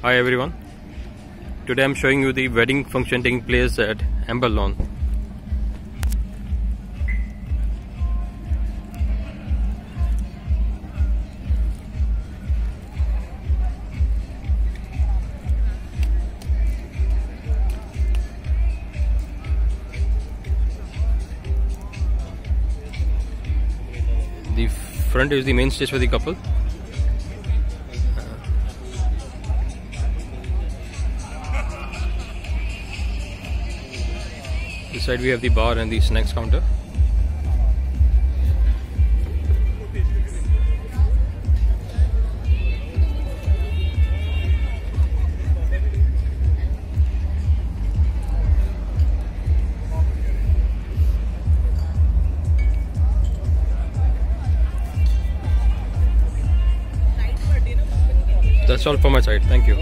Hi everyone. Today I'm showing you the wedding function taking place at Amber Lawn. The front is the main stage for the couple. This side we have the bar and the snacks counter. That's all for my side. Thank you.